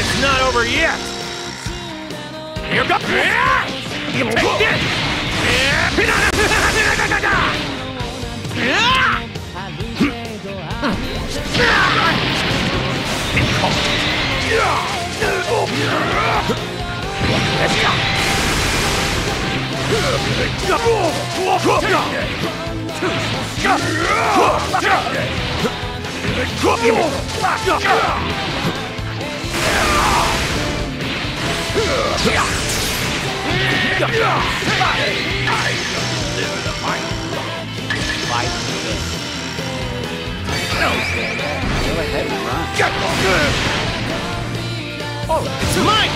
It's not over yet! Here goes! Take Go ahead and run. Oh, it's mine!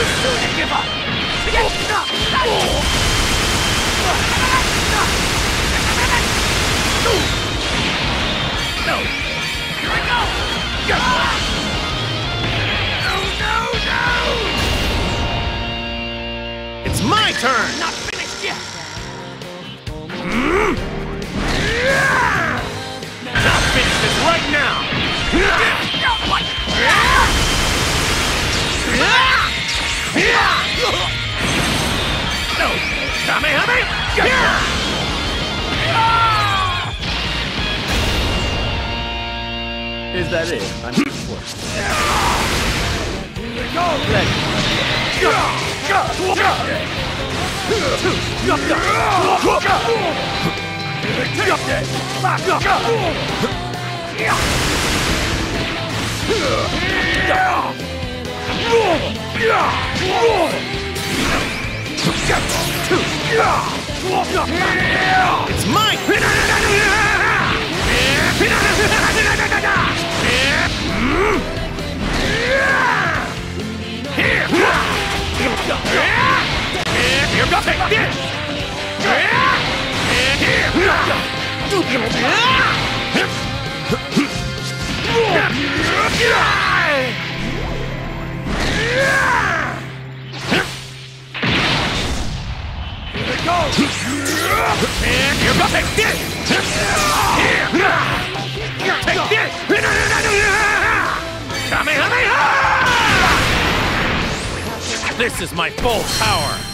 It's my turn! Not finished yet! Hmm? I'll finish this right now! No! Kamehameha! Is that it? I'm hmm? It's mine! Here goes take this! Here! Take this! Kamehameha! This is my full power!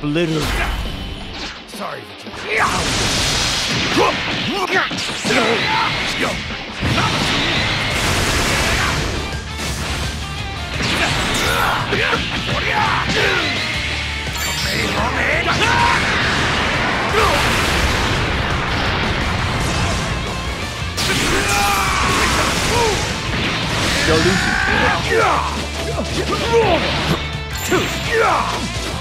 I will obliterate. Sorry, Vegeta.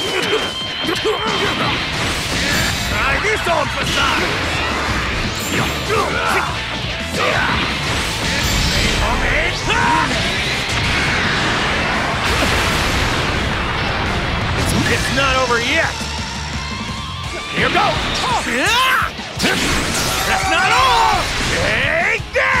Try this on for size! It's, not over yet! Here goes! That's not all! Take that!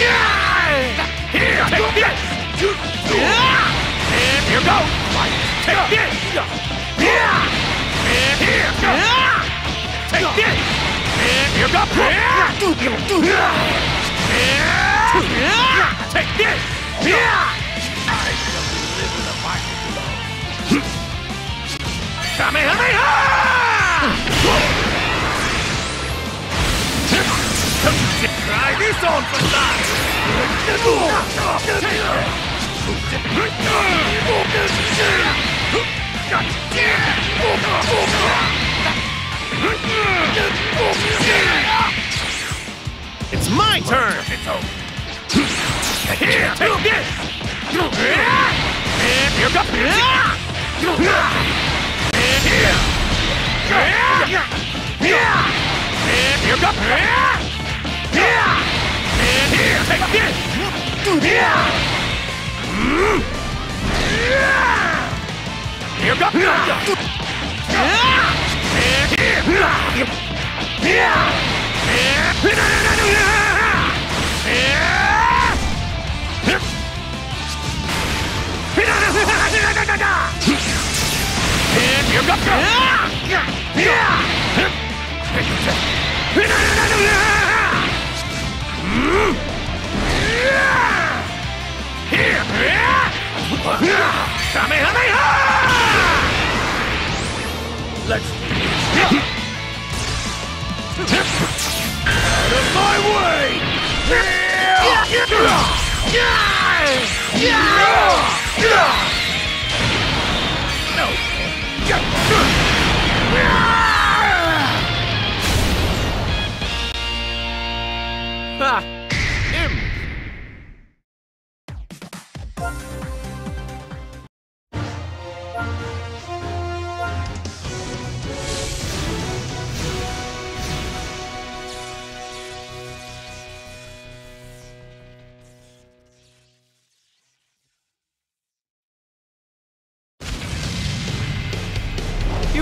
Here, take this! Here goes! Take this! Here! Goes! Take this! Here goes! Take this! Kamehameha! On for size! It's my turn! Here, take this! Here! Here! Here here! Here goes! Here! Kamehameha! Let's Out of my way! Ha!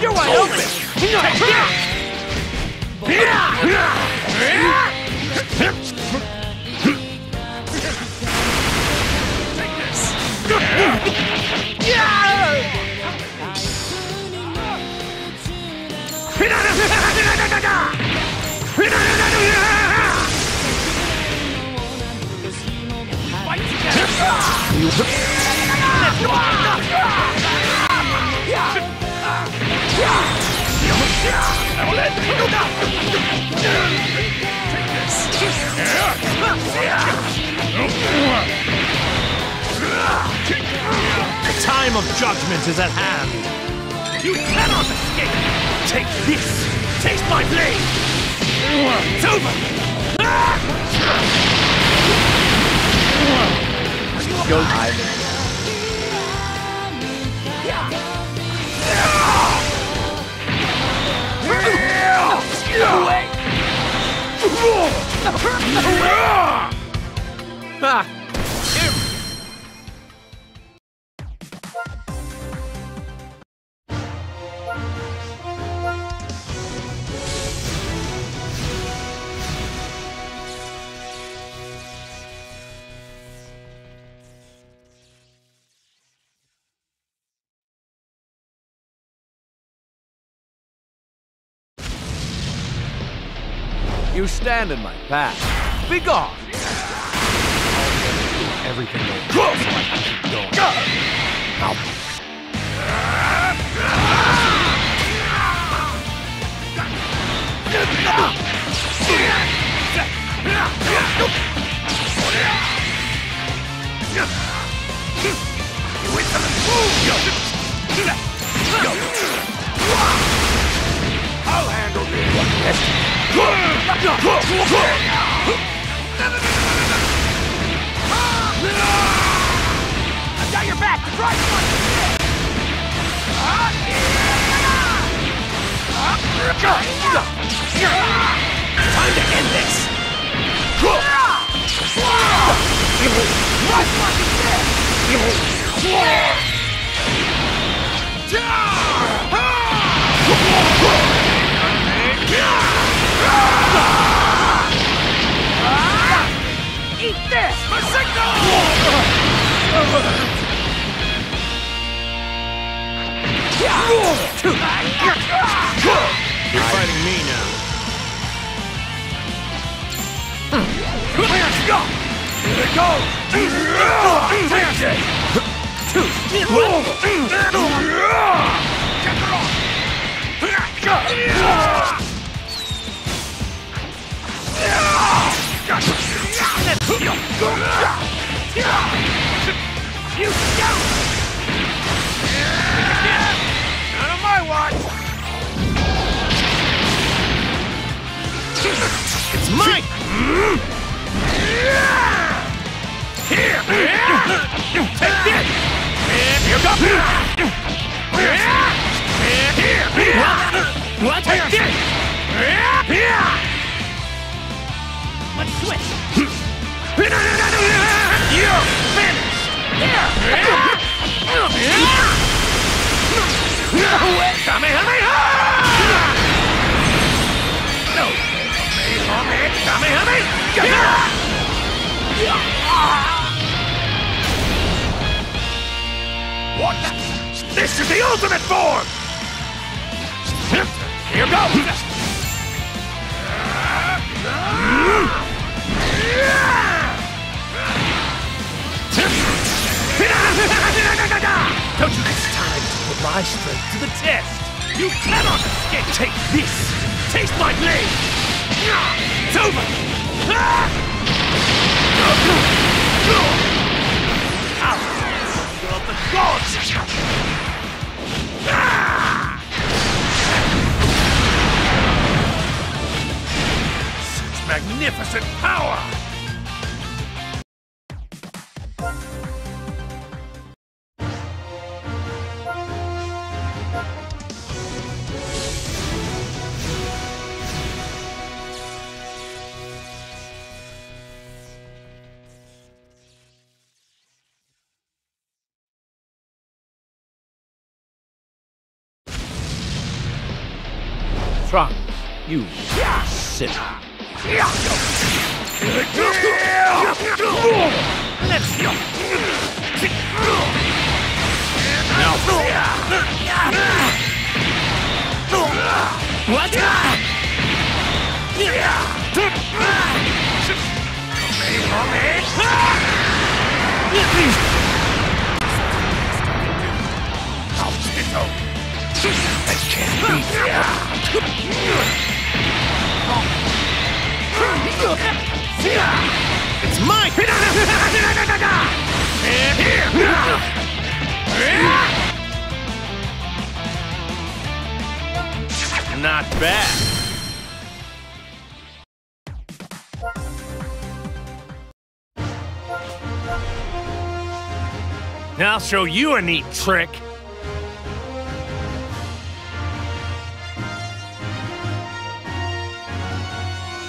You're wide open! Take this! The time of judgment is at hand. You cannot escape! Take this! Taste my blade! It's over! Ah! go Ha! Ah. Stand in my path. Be gone! Everything will go so I can keep going. I'll handle this. I've got your back. The prize. Time to end this. Eat this! A signal! You're fighting me now. Here it goes! Take it! You switch! You're! What? This is the ultimate form! Here goes! My strength to the test? You cannot escape! Take this! Taste my blade! It's over! Out of the gods! Such magnificent power! Sinner. Let's go! What? It's mine! Not bad. Now I'll show you a neat trick.